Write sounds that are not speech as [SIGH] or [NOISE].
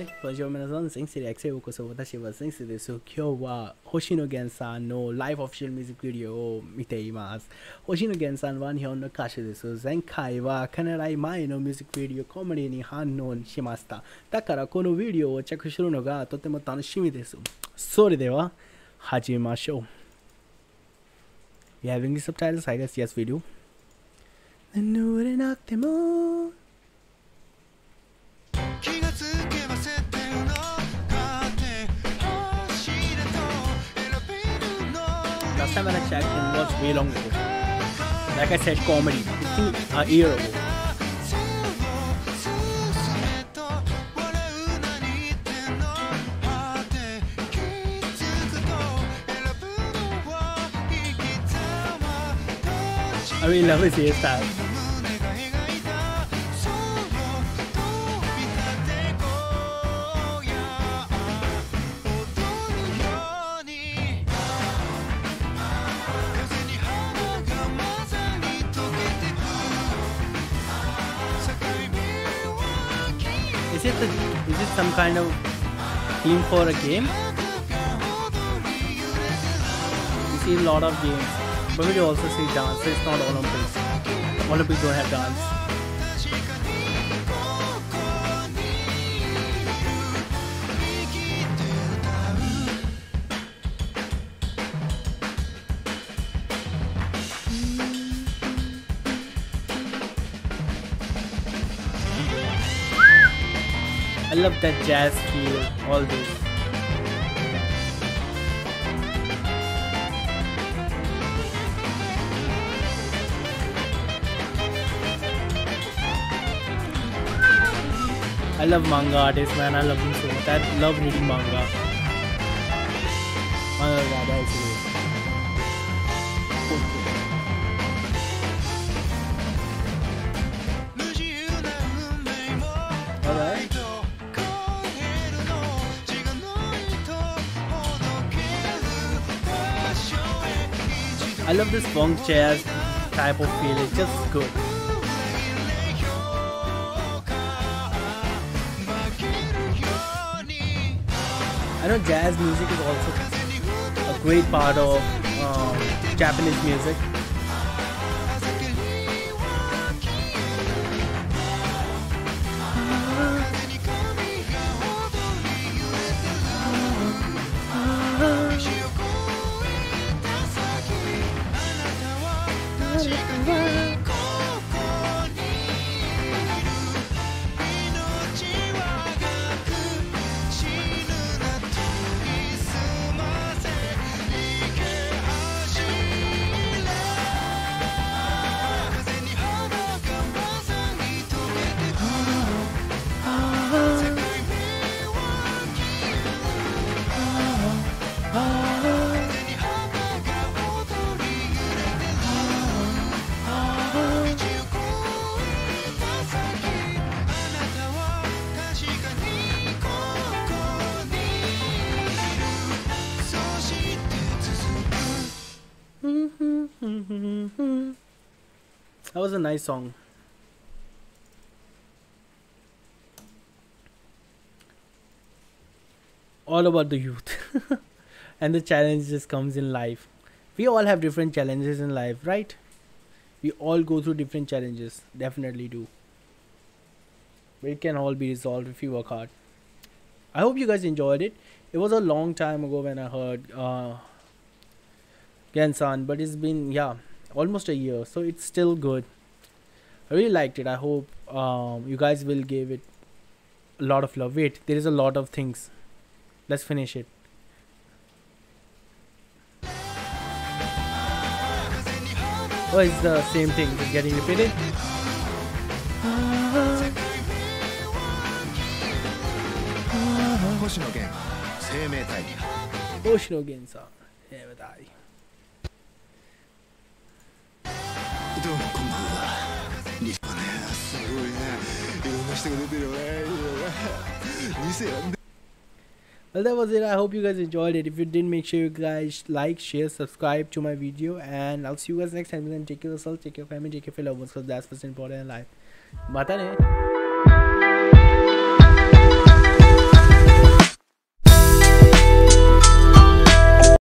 せ私は皆さん先生でようこそ私は先生です今日は星野源さんのライブオフィシャルミュージックビデオを見ています星野源さんは日本の歌手です前回はかなり前のミュージックビデオコメディに反応しました。だからこのビデオをチェックするのがとても楽しみです。それでは始めましょう。You having subtitles? I guess yes we do 眠れなくても last time when I checked, it was way long ago. Like I said, comedy. It's a year ago. I really love his hairstyle. Is it the, is it some kind of theme for a game? You see a lot of games, but we also see dance. It's not Olympics. Olympics don't have dance. I love that jazz feel, all this. I love manga artists, man. I love them so much. I love reading manga. Manga god, actually. I love this funk jazz type of feel, it's just good. I know jazz music is also a great part of uh, Japanese music. That was a nice song. All about the youth [LAUGHS] and the challenges comes in life. We all have different challenges in life, right? We all go through different challenges, definitely do. But it can all be resolved if you work hard. I hope you guys enjoyed it. It was a long time ago when I heard uh, Gensan, but it's been yeah almost a year, so it's still good. I really liked it. I hope um, you guys will give it a lot of love. Wait, there is a lot of things. Let's finish it. Oh, it's the same thing, just getting repeated. Hoshino Gen. [LAUGHS] 立派ねすごいねいろんな人が出てるよねいいよね店やんで Well, that was it. I hope you guys enjoyed it. If you did, make sure you guys like, share, subscribe to my video, and I'll see you guys next time. Then take care of yourself, take care of your family, take care of your loved ones, because that's what's important in life. Bye,